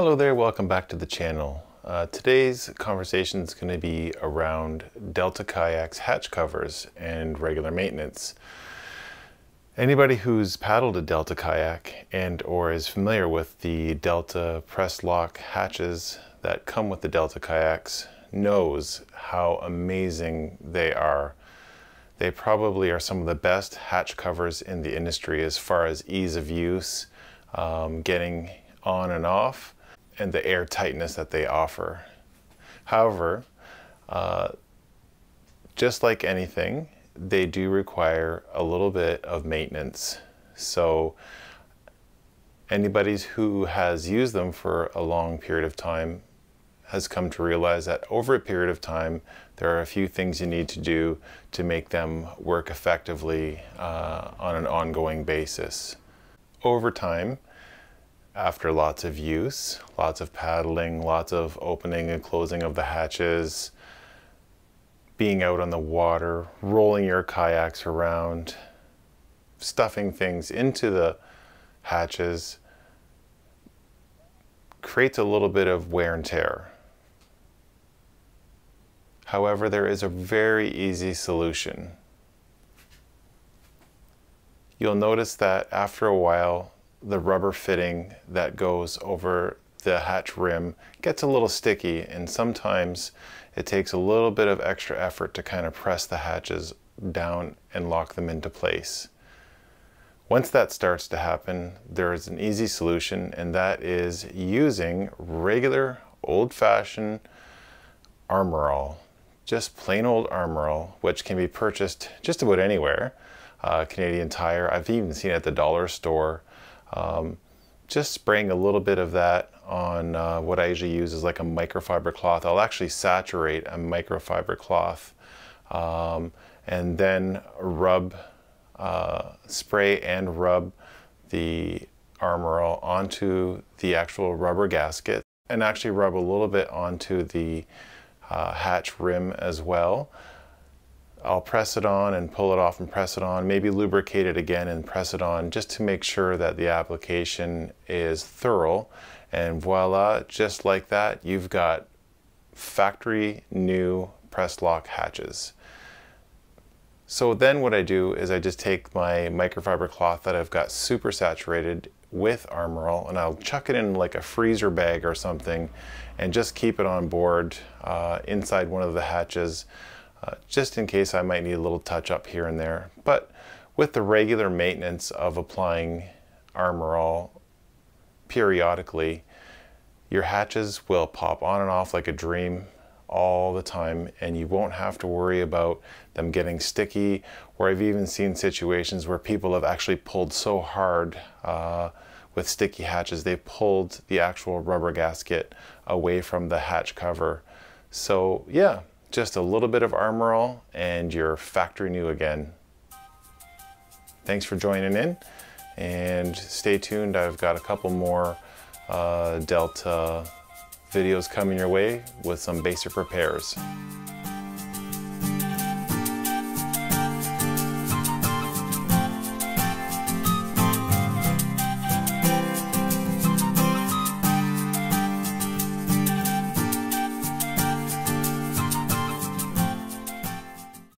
Hello there, welcome back to the channel. Uh, today's conversation is going to be around Delta Kayaks hatch covers and regular maintenance. Anybody who's paddled a Delta kayak and or is familiar with the Delta press lock hatches that come with the Delta kayaks knows how amazing they are. They probably are some of the best hatch covers in the industry as far as ease of use, um, getting on and off, and the air tightness that they offer. However, uh, just like anything, they do require a little bit of maintenance. So anybody who has used them for a long period of time has come to realize that over a period of time, there are a few things you need to do to make them work effectively uh, on an ongoing basis. Over time, after lots of use, lots of paddling, lots of opening and closing of the hatches, being out on the water, rolling your kayaks around, stuffing things into the hatches, creates a little bit of wear and tear. However, there is a very easy solution. You'll notice that after a while, the rubber fitting that goes over the hatch rim gets a little sticky and sometimes it takes a little bit of extra effort to kind of press the hatches down and lock them into place. Once that starts to happen, there is an easy solution and that is using regular old-fashioned Armor All just plain old Armor All, which can be purchased just about anywhere. Uh, Canadian Tire, I've even seen it at the dollar store. Um, just spraying a little bit of that on uh, what I usually use is like a microfiber cloth. I'll actually saturate a microfiber cloth um, and then rub, uh, spray and rub the Armor All onto the actual rubber gasket and actually rub a little bit onto the uh, hatch rim as well. I'll press it on and pull it off and press it on, maybe lubricate it again and press it on just to make sure that the application is thorough. And voila, just like that, you've got factory new press lock hatches. So then what I do is I just take my microfiber cloth that I've got super saturated with Armor All and I'll chuck it in like a freezer bag or something and just keep it on board uh, inside one of the hatches uh, just in case I might need a little touch up here and there. But with the regular maintenance of applying Armor All periodically, your hatches will pop on and off like a dream all the time and you won't have to worry about them getting sticky or I've even seen situations where people have actually pulled so hard uh, with sticky hatches they pulled the actual rubber gasket away from the hatch cover so yeah just a little bit of Armor All and you're factory new again thanks for joining in and stay tuned I've got a couple more uh, Delta videos coming your way with some basic repairs.